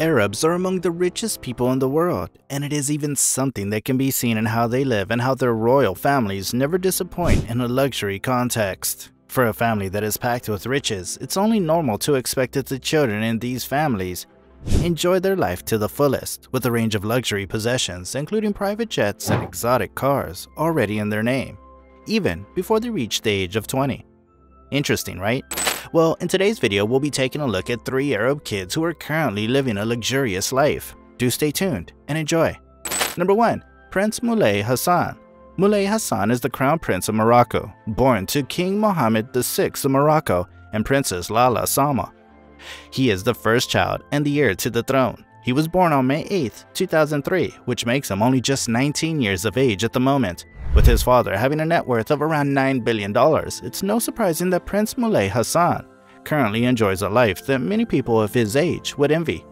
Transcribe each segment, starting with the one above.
Arabs are among the richest people in the world, and it is even something that can be seen in how they live and how their royal families never disappoint in a luxury context. For a family that is packed with riches, it's only normal to expect that the children in these families enjoy their life to the fullest, with a range of luxury possessions, including private jets and exotic cars, already in their name, even before they reach the age of 20. Interesting, right? Well, in today's video, we'll be taking a look at three Arab kids who are currently living a luxurious life. Do stay tuned and enjoy. Number 1. Prince Moulay Hassan Moulay Hassan is the Crown Prince of Morocco, born to King Mohammed VI of Morocco and Princess Lalla Salma. He is the first child and the heir to the throne. He was born on May 8, 2003, which makes him only just 19 years of age at the moment. With his father having a net worth of around $9 billion, it's no surprising that Prince Moulay Hassan currently enjoys a life that many people of his age would envy.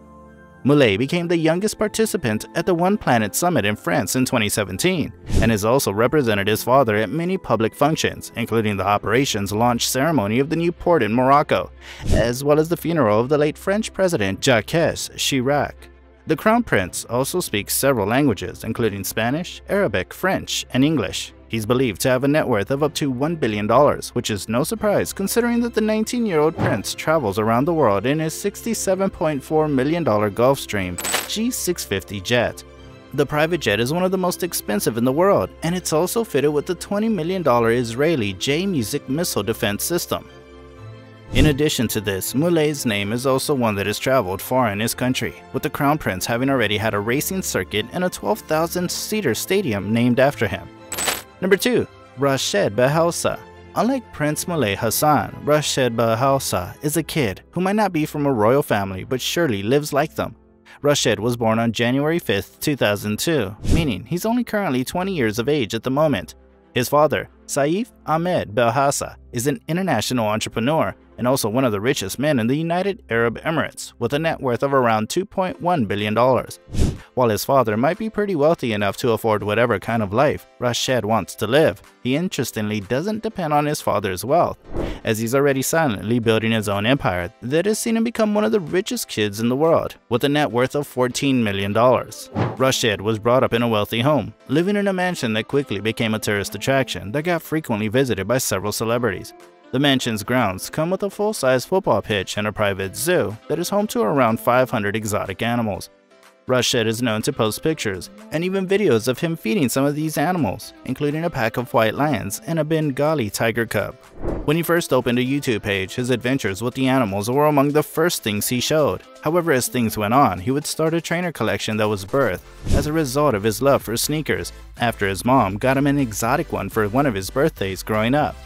Moulay became the youngest participant at the One Planet Summit in France in 2017 and has also represented his father at many public functions, including the operations launch ceremony of the new port in Morocco, as well as the funeral of the late French President Jacques Chirac. The Crown Prince also speaks several languages, including Spanish, Arabic, French, and English. He's believed to have a net worth of up to $1 billion, which is no surprise considering that the 19-year-old prince travels around the world in his $67.4 million Gulfstream G650 jet. The private jet is one of the most expensive in the world, and it's also fitted with the $20 million Israeli J-Music missile defense system. In addition to this, Moulay's name is also one that has traveled far in his country, with the Crown Prince having already had a racing circuit and a 12,000-seater stadium named after him. Number 2. Rashed Belhasa Unlike Prince Moulay Hassan, Rashed Belhasa is a kid who might not be from a royal family but surely lives like them. Rashed was born on January 5, 2002, meaning he's only currently 20 years of age at the moment. His father, Saif Ahmed Belhasa, is an international entrepreneur and also one of the richest men in the United Arab Emirates, with a net worth of around $2.1 billion. While his father might be pretty wealthy enough to afford whatever kind of life Rashed wants to live, he interestingly doesn't depend on his father's wealth, as he's already silently building his own empire that has seen him become one of the richest kids in the world, with a net worth of $14 million. Rashed was brought up in a wealthy home, living in a mansion that quickly became a tourist attraction that got frequently visited by several celebrities. The mansion's grounds come with a full-size football pitch and a private zoo that is home to around 500 exotic animals. Rashed is known to post pictures and even videos of him feeding some of these animals, including a pack of white lions and a Bengali tiger cub. When he first opened a YouTube page, his adventures with the animals were among the first things he showed. However, as things went on, he would start a trainer collection that was birthed as a result of his love for sneakers, after his mom got him an exotic one for one of his birthdays growing up.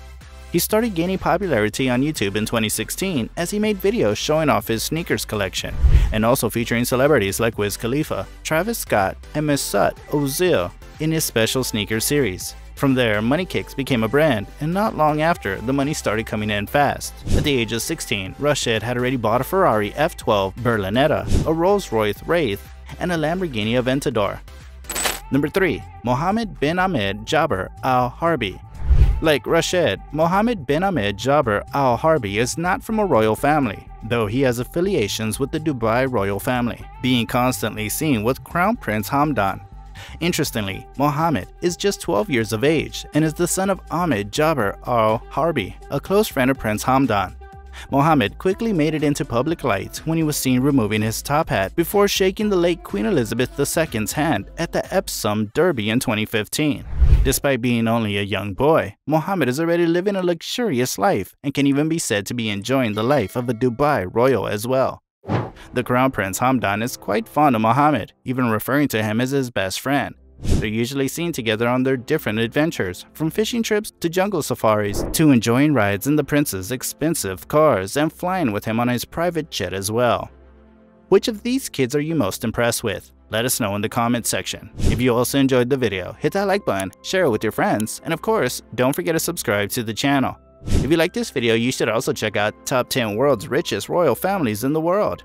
He started gaining popularity on YouTube in 2016 as he made videos showing off his sneakers collection, and also featuring celebrities like Wiz Khalifa, Travis Scott, and Mesut Ozil in his special sneakers series. From there, Money Kicks became a brand, and not long after, the money started coming in fast. At the age of 16, Rashed had already bought a Ferrari F12 Berlinetta, a Rolls-Royce Wraith, and a Lamborghini Aventador. Number 3. Mohammed bin Ahmed Jaber Al Harbi like Rashed, Mohammed bin Ahmed Jaber Al Harbi is not from a royal family, though he has affiliations with the Dubai royal family, being constantly seen with Crown Prince Hamdan. Interestingly, Mohammed is just 12 years of age and is the son of Ahmed Jaber Al Harbi, a close friend of Prince Hamdan. Mohammed quickly made it into public light when he was seen removing his top hat before shaking the late Queen Elizabeth II's hand at the Epsom Derby in 2015. Despite being only a young boy, Mohammed is already living a luxurious life and can even be said to be enjoying the life of a Dubai royal as well. The Crown Prince Hamdan is quite fond of Mohammed, even referring to him as his best friend. They're usually seen together on their different adventures, from fishing trips to jungle safaris, to enjoying rides in the prince's expensive cars and flying with him on his private jet as well. Which of these kids are you most impressed with? Let us know in the comment section. If you also enjoyed the video, hit that like button, share it with your friends, and of course, don't forget to subscribe to the channel. If you like this video, you should also check out Top 10 World's Richest Royal Families in the World.